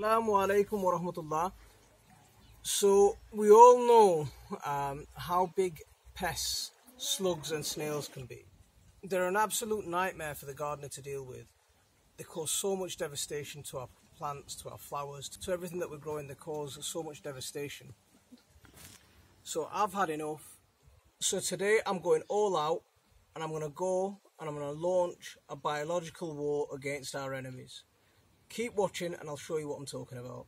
Assalamu alaikum wa rahmatullah. So, we all know um, how big pests, slugs, and snails can be. They're an absolute nightmare for the gardener to deal with. They cause so much devastation to our plants, to our flowers, to everything that we're growing. They cause so much devastation. So, I've had enough. So, today I'm going all out and I'm going to go and I'm going to launch a biological war against our enemies. Keep watching and I'll show you what I'm talking about.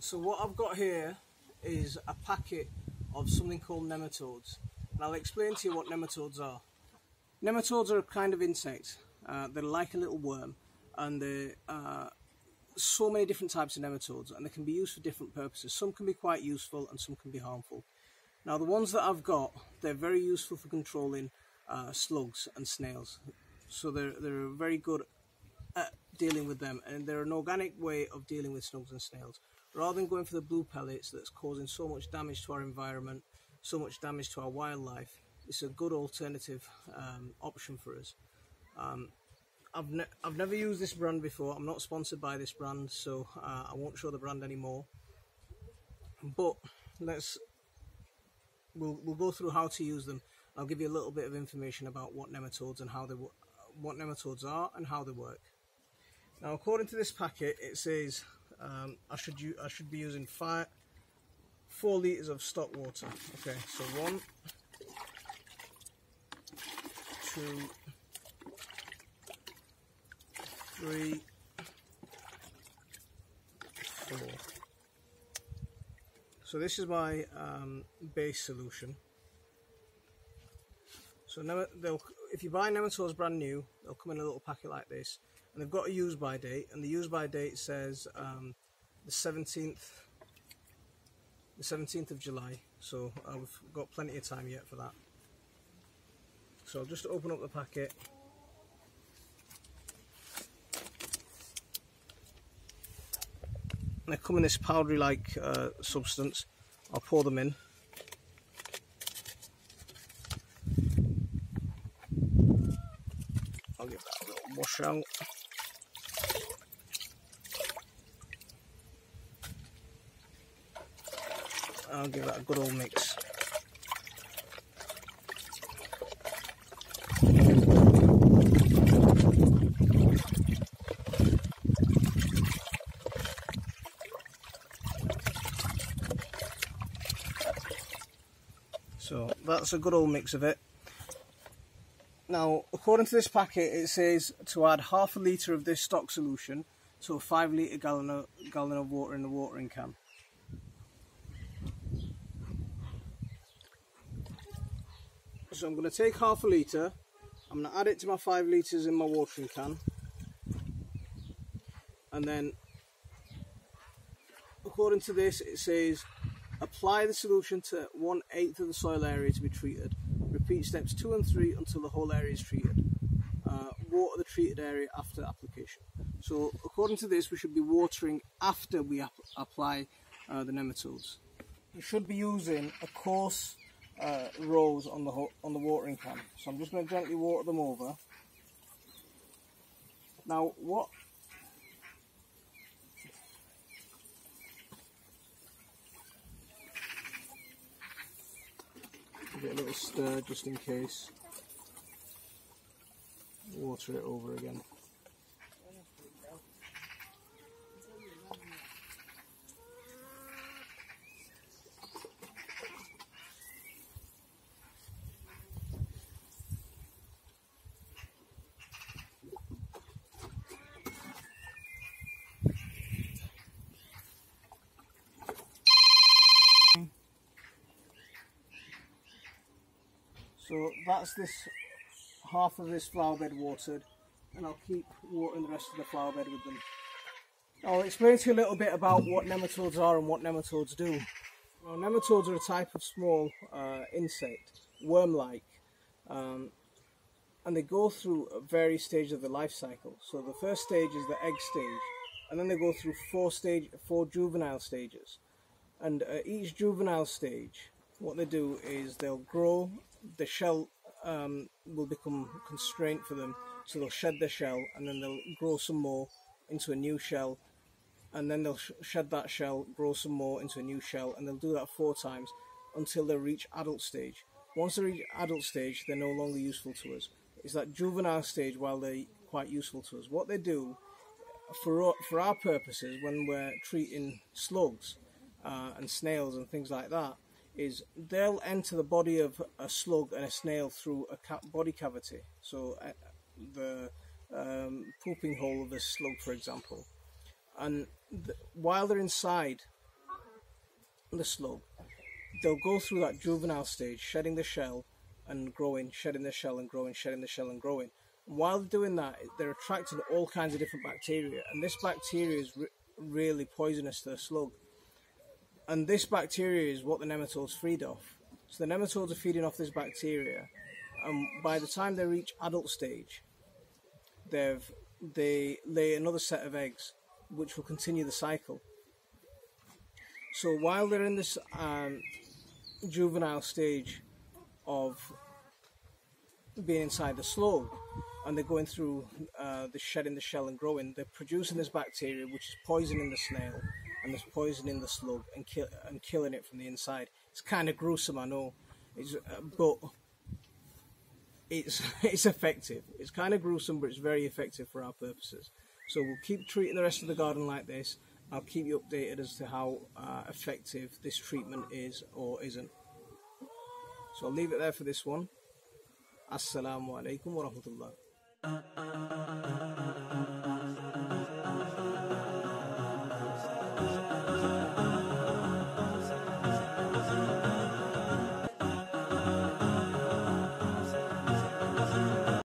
So what I've got here is a packet of something called nematodes. And I'll explain to you what nematodes are. Nematodes are a kind of insect. Uh, they're like a little worm and they're uh, so many different types of nematodes and they can be used for different purposes. Some can be quite useful and some can be harmful. Now the ones that I've got, they're very useful for controlling uh, slugs and snails. So they're, they're very good at dealing with them and they're an organic way of dealing with slugs and snails. Rather than going for the blue pellets that's causing so much damage to our environment, so much damage to our wildlife, it's a good alternative um, option for us. Um, I've, ne I've never used this brand before. I'm not sponsored by this brand, so uh, I won't show the brand anymore. But let's we'll we'll go through how to use them. I'll give you a little bit of information about what nematodes and how they what nematodes are and how they work. Now, according to this packet, it says um, I should I should be using five four liters of stock water. Okay, so one, two three, four. So this is my um, base solution. So they'll, if you buy nematodes brand new, they'll come in a little packet like this, and they've got a use by date, and the use by date says um, the 17th, the 17th of July. So uh, we've got plenty of time yet for that. So I'll just open up the packet. They come in this powdery like uh, substance. I'll pour them in. I'll give that a little wash out. I'll give that a good old mix. So that's a good old mix of it. Now, according to this packet, it says to add half a litre of this stock solution to a 5 litre gallon of, gallon of water in the watering can. So I'm going to take half a litre, I'm going to add it to my 5 litres in my watering can, and then according to this it says Apply the solution to one eighth of the soil area to be treated. Repeat steps two and three until the whole area is treated. Uh, water the treated area after application. So according to this, we should be watering after we ap apply uh, the nematodes. You should be using a coarse uh, rose on the on the watering can. So I'm just going to gently water them over. Now, what Give it a little stir just in case. Water it over again. So that's this half of this flower bed watered and I'll keep watering the rest of the flower bed with them. I'll explain to you a little bit about what nematodes are and what nematodes do. Well, nematodes are a type of small uh, insect, worm-like, um, and they go through various stages of the life cycle. So the first stage is the egg stage, and then they go through four stage, four juvenile stages. And at each juvenile stage, what they do is they'll grow. The shell um, will become constrained for them, so they'll shed their shell, and then they'll grow some more into a new shell, and then they'll sh- shed that shell, grow some more into a new shell, and they'll do that four times until they reach adult stage. Once they reach adult stage, they're no longer useful to us. It's that juvenile stage while they're quite useful to us. What they do for for our purposes when we're treating slugs uh, and snails and things like that is they'll enter the body of a slug and a snail through a body cavity. So uh, the um, pooping hole of a slug, for example, and th- while they're inside the slug, they'll go through that juvenile stage, shedding the shell and growing, shedding the shell and growing, shedding the shell and growing. And while they're doing that, they're attracting all kinds of different bacteria, and this bacteria is re- really poisonous to the slug. And this bacteria is what the nematodes feed off. So the nematodes are feeding off this bacteria, and by the time they reach adult stage, they've they lay another set of eggs, which will continue the cycle. So while they're in this um, juvenile stage of being inside the slug, and they're going through uh, the shedding the shell and growing, they're producing this bacteria which is poisoning the snail and it's poisoning the slug and, kill, and killing it from the inside. It's kind of gruesome, I know, it's, uh, but it's it's effective. It's kind of gruesome, but it's very effective for our purposes. So we'll keep treating the rest of the garden like this. I'll keep you updated as to how uh, effective this treatment is or isn't. So I'll leave it there for this one. Assalamu alaikum wa rahmatullah. Uh, uh, uh,